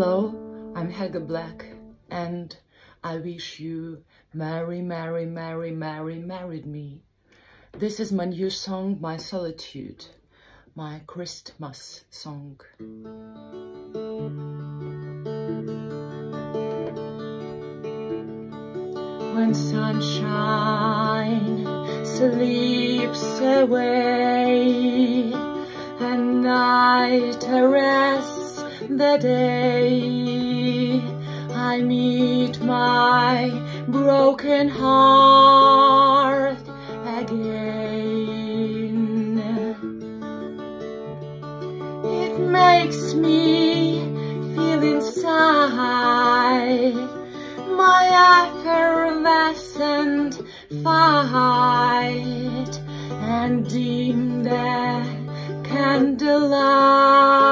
Hello, I'm Hellga Black and I wish you Mary, Mary, Mary, Mary, married me. This is my new song, My Solitude, my Christmas song. When sunshine sleeps away and night arrests the day, I meet my broken heart again. It makes me feel inside my effervescent fight and dim the candlelight.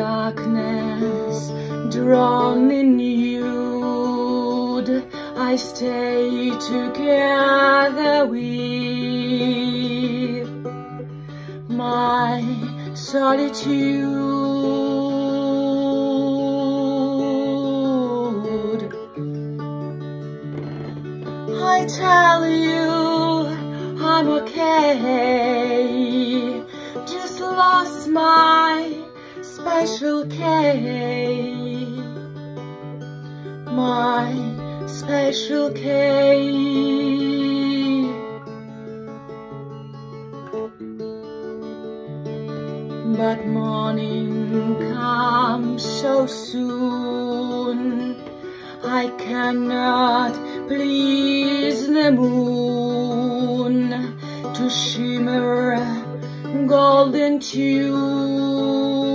Darkness drawn in nude, I stay together with my solitude. I tell you I'm okay, just lost my special K, my special K. But morning comes so soon I cannot please the moon To shimmer golden tune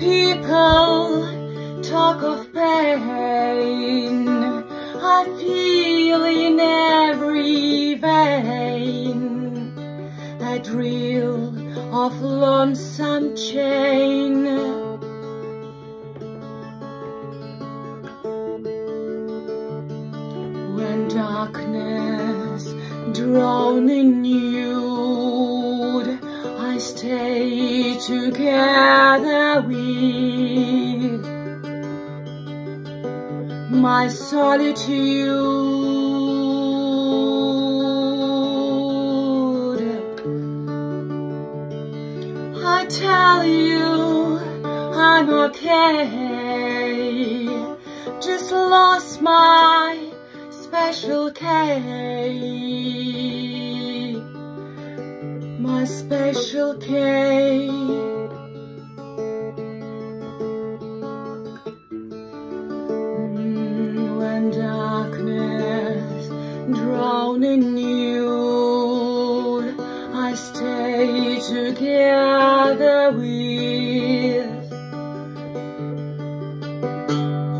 people talk of pain I feel in every vein a drill of lonesome chain. When darkness drowning I stay together with my solitude. I tell you I'm okay, just lost my special my special K. Mm, when darkness drowning nude, I stay together with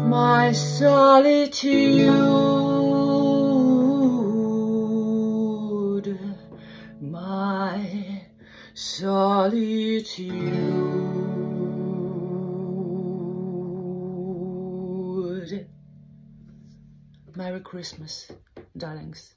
my solitude, my solitude. Merry Christmas, darlings.